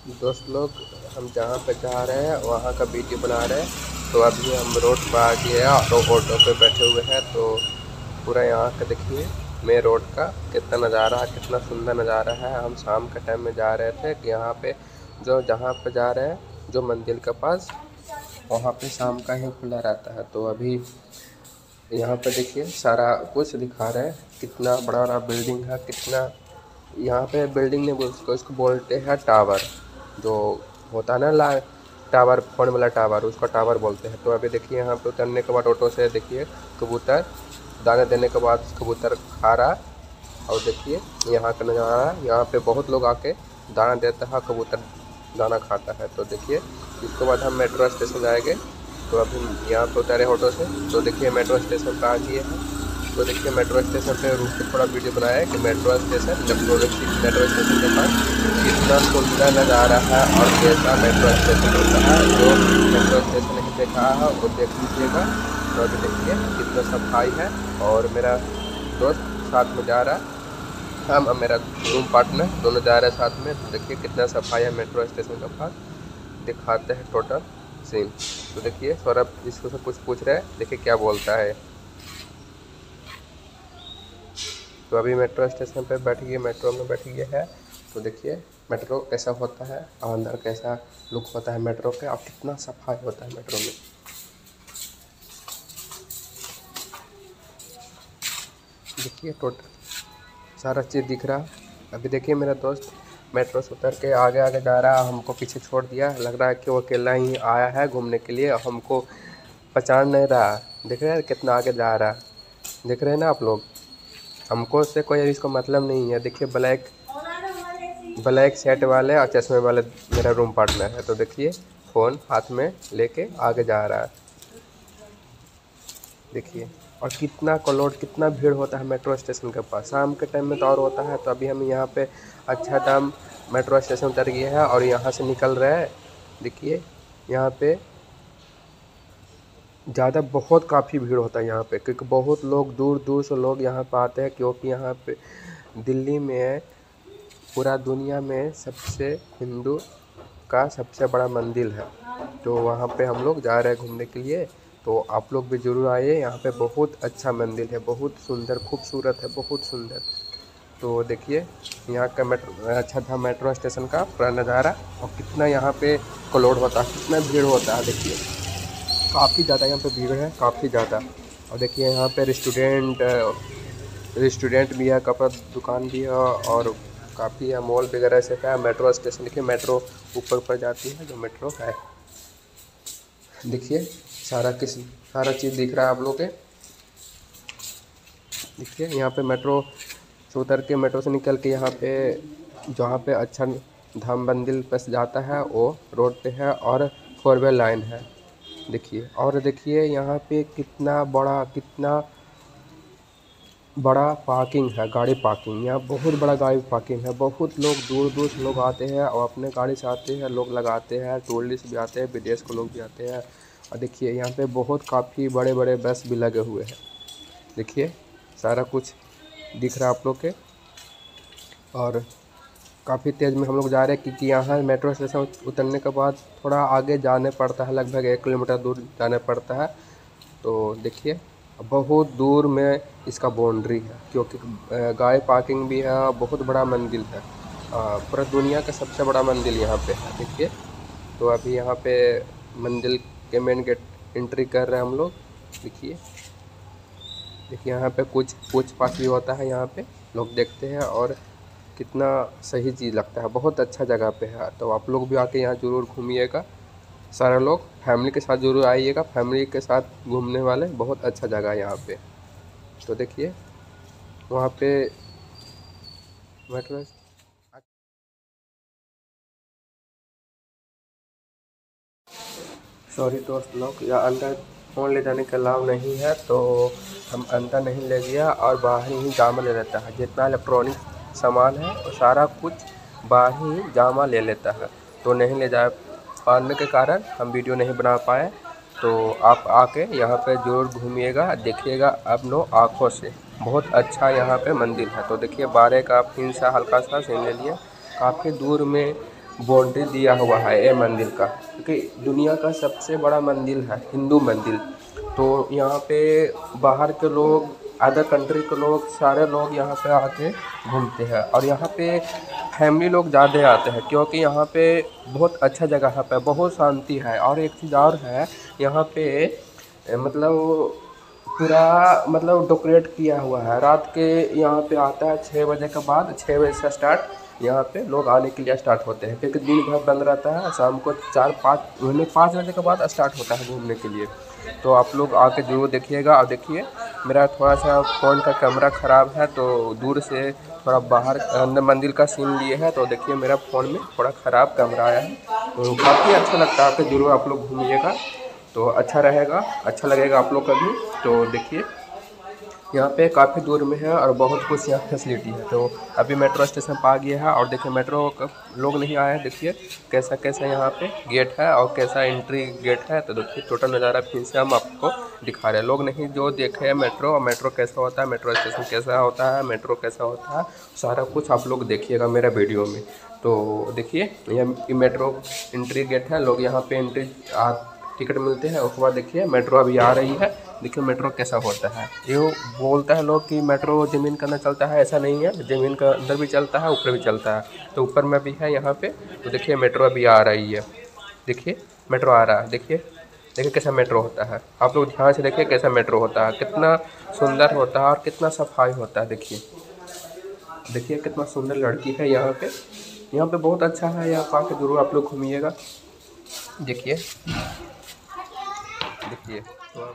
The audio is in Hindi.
दोस्त लोग, हम जहाँ पे जा रहे हैं, वहाँ का वीडियो बना रहे हैं। तो अभी हम रोड पर आ गए हैं और ऑटो पे बैठे हुए हैं। तो पूरा यहाँ का देखिए, मेन रोड का कितना नज़ारा है कितना सुंदर नज़ारा है। हम शाम के टाइम में जा रहे थे कि यहाँ पे जो, जहाँ पे जा रहे हैं, जो मंदिर के पास, वहाँ पे शाम का ही खुला रहता है। तो अभी यहाँ पे देखिए, सारा कुछ दिखा रहे हैं। कितना बड़ा बड़ा बिल्डिंग है, कितना यहाँ पे बिल्डिंग नहीं बोलते उसको बोलते हैं टावर जो होता है ना ला, टावर फ़ोन वाला टावर, उसको टावर बोलते हैं। तो अभी देखिए यहाँ पे उतरने के बाद ऑटो से देखिए, कबूतर, दाने देने के बाद कबूतर खा रहा और देखिए यहाँ का नज़ारा, यहाँ पे बहुत लोग आके दाना देता है, कबूतर दाना खाता है। तो देखिए, इसके बाद हम मेट्रो स्टेशन जाएँगे। तो अभी यहाँ पे उतरे ऑटो से। तो देखिए मेट्रो स्टेशन पर आ गए हैं। तो देखिए, मेट्रो स्टेशन पे रुक के थोड़ा वीडियो बनाया है कि metro station Lucknow metro station के पास कितना सुंदर नज़ारा है और कैसा मेट्रो स्टेशन होता है, जो मेट्रो स्टेशन नहीं देखा है, वो देख लीजिएगा। तो अभी देखिए कितना सफ़ाई है और मेरा दोस्त साथ में जा रहा है। हम, मेरा रूम पार्टनर दोनों जा रहे हैं साथ में। तो देखिए, कितना सफ़ाई है मेट्रो स्टेशन के पास। दिखाते हैं टोटल सीन। तो देखिए, सौरभ इसको सब कुछ पूछ रहे हैं। देखिए, क्या बोलता है। तो अभी मेट्रो स्टेशन पे बैठ गए मेट्रो में बैठ गए है। तो देखिए, मेट्रो कैसा होता है और अंदर कैसा लुक होता है मेट्रो के और कितना सफ़ाई होता है मेट्रो में। देखिए टोटल सारा चीज़ दिख रहा। अभी देखिए मेरा दोस्त मेट्रो से उतर के आगे आगे जा रहा है हमको पीछे छोड़ दिया। लग रहा है कि वो अकेला ही आया है घूमने के लिए, हमको पहचान नहीं रहा। देख रहे हैं कितना आगे जा रहा। है देख रहे हैं ना आप लोग? हमको से कोई इसको मतलब नहीं है। देखिए ब्लैक ब्लैक शर्ट वाले और चश्मे वाले मेरा रूम पार्टनर है। तो देखिए फ़ोन हाथ में लेके आगे जा रहा है। देखिए, और कितना कलोड कितना भीड़ होता है मेट्रो स्टेशन के पास। शाम के टाइम में तो और होता है तो अभी हम यहाँ पे अच्छा दाम मेट्रो स्टेशन उतर गया है और यहाँ से निकल रहे हैं। देखिए, यहाँ पे ज़्यादा बहुत काफ़ी भीड़ होता है यहाँ पे, क्योंकि बहुत लोग दूर दूर से लोग यहाँ पर आते हैं, क्योंकि यहाँ पे दिल्ली में पूरा दुनिया में सबसे हिंदू का सबसे बड़ा मंदिर है। तो वहाँ पे हम लोग जा रहे हैं घूमने के लिए तो आप लोग भी ज़रूर आइए, यहाँ पे बहुत अच्छा मंदिर है, बहुत सुंदर, खूबसूरत है, बहुत सुंदर। तो देखिए, यहाँ का मेट्रो अच्छा था मेट्रो स्टेशन का पूरा नज़ारा, और कितना यहाँ पे क्लोड होता है कितना भीड़ होता है देखिए। काफ़ी ज़्यादा यहाँ पे भीड़ है, काफ़ी ज़्यादा। और देखिए यहाँ पे रेस्टोरेंट रेस्टोरेंट भी है, कपड़ा दुकान भी है और काफ़ी है मॉल वगैरह से क्या मेट्रो स्टेशन देखिए मेट्रो ऊपर ऊपर जाती है, जो मेट्रो है। देखिए, सारा किस, सारा चीज़ दिख रहा है आप लोग के देखिए, यहाँ पे मेट्रो से उतर के मेट्रो से निकल के यहाँ पे, जहाँ पे अच्छा धाम मंदिर पर जाता है, वो रोड पे है और फोर वे लाइन है। देखिए, और देखिए यहाँ पे कितना बड़ा कितना बड़ा पार्किंग है, गाड़ी पार्किंग यहाँ बहुत बड़ा गाड़ी पार्किंग है। बहुत लोग दूर दूर से लोग आते हैं और अपने गाड़ी से आते हैं, लोग लगाते हैं टूरिस्ट भी आते हैं, विदेश के लोग भी आते हैं। और देखिए यहाँ पे बहुत काफ़ी बड़े बड़े बस भी लगे हुए हैं। देखिए, सारा कुछ दिख रहा है आप लोग के। और काफ़ी तेज़ में हम लोग जा रहे हैं, क्योंकि यहाँ मेट्रो स्टेशन उतरने के बाद थोड़ा आगे जाने पड़ता है, लगभग एक किलोमीटर दूर जाने पड़ता है। तो देखिए, बहुत दूर में इसका बाउंड्री है, क्योंकि गाय पार्किंग भी है, बहुत बड़ा मंदिर है। पूरा दुनिया का सबसे बड़ा मंदिर यहाँ पे है, देखिए। तो अभी यहाँ पे मंदिर के मेन गेट एंट्री कर रहे हैं हम लोग, देखिए। देखिए, यहाँ पे कुछ पूछ पाछ भी होता है यहाँ पे, लोग देखते हैं और कितना सही चीज़ लगता है। बहुत अच्छा जगह पे है। तो आप लोग भी आके यहाँ ज़रूर घूमिएगा। सारे लोग फैमिली के साथ ज़रूर आइएगा। फैमिली के साथ घूमने वाले बहुत अच्छा जगह है यहाँ पे। तो देखिए, वहाँ पे मेट्रो सॉरी दोस्त लोग, या अंदर फ़ोन ले जाने का अलाव नहीं है तो हम अंदर नहीं ले गया और बाहर ही जामा ले लेता है। जितना इलेक्ट्रॉनिक सामान है वो सारा कुछ बाहर ही जामा ले लेता है। तो नहीं ले जा पाने के कारण हम वीडियो नहीं बना पाए। तो आप आके यहाँ पे ज़रूर घूमिएगा, देखिएगा अपनों आँखों से। बहुत अच्छा यहाँ पे मंदिर है। तो देखिए, बारह का फिर सा हल्का सा सीन ले लिया काफ़ी दूर में बाउंड्री दिया हुआ है ये मंदिर का। क्योंकि दुनिया का सबसे बड़ा मंदिर है, हिंदू मंदिर। तो यहाँ पे बाहर के लोग अदर कंट्री के लोग, सारे लोग यहाँ पे आके घूमते हैं। और यहाँ पे फैमिली लोग ज़्यादा आते हैं, क्योंकि यहाँ पे बहुत अच्छा जगह है, बहुत शांति है। और एक चीज़ और है, यहाँ पे मतलब पूरा मतलब डेकोरेट किया हुआ है। रात के यहाँ पे आता है, छः बजे के बाद, छः बजे से स्टार्ट यहाँ पे लोग आने के लिए स्टार्ट होते हैं। क्योंकि दिन भर बंद रहता है, शाम को चार, पाँच महीने पाँच बजे के बाद स्टार्ट होता है घूमने के लिए। तो आप लोग आके ज़रूर देखिएगा और देखिए मेरा थोड़ा सा फ़ोन का कैमरा ख़राब है तो दूर से थोड़ा बाहर, अंदर मंदिर का सीन लिए है तो देखिए मेरा फ़ोन में थोड़ा ख़राब कैमरा आया है। तो काफ़ी अच्छा लगता है तो ज़रूर आप लोग घूमिएगा तो अच्छा रहेगा अच्छा लगेगा आप लोग का भी। तो देखिए यहाँ पे काफ़ी दूर में है और बहुत कुछ यहाँ फैसिलिटी है। तो अभी मेट्रो स्टेशन पर आ गया है और देखिए मेट्रो लोग नहीं आए हैं। देखिए कैसा कैसा यहाँ पे गेट है और कैसा एंट्री गेट है। तो देखिए टोटल नज़ारा फिर से हम आपको दिखा रहे हैं। लोग नहीं जो देखे मेट्रो और मेट्रो कैसा होता है मेट्रो स्टेशन कैसा होता है मेट्रो कैसा होता है, सारा कुछ आप लोग देखिएगा मेरा वीडियो में। तो देखिए यह मेट्रो एंट्री गेट है। लोग यहाँ पर एंट्री टिकट मिलते हैं। उसके बाद देखिए मेट्रो अभी आ रही है। देखिए, मेट्रो कैसा होता है? ये बोलता है लोग कि मेट्रो ज़मीन के अंदर चलता है, ऐसा नहीं है। ज़मीन के अंदर भी चलता है, ऊपर भी चलता है। तो ऊपर में भी है यहाँ पे। तो देखिए, मेट्रो अभी आ रही है। देखिए, मेट्रो आ रहा है। देखिए देखिए कैसा मेट्रो होता है। आप लोग ध्यान से देखिए कैसा मेट्रो होता है। कितना सुंदर होता है और कितना सफ़ाई होता है, देखिए। देखिए, कितना सुंदर लड़की है यहाँ पे। यहाँ पे बहुत अच्छा है। यहाँ आके ज़रूर आप लोग घूमिएगा। देखिए। देखिए तो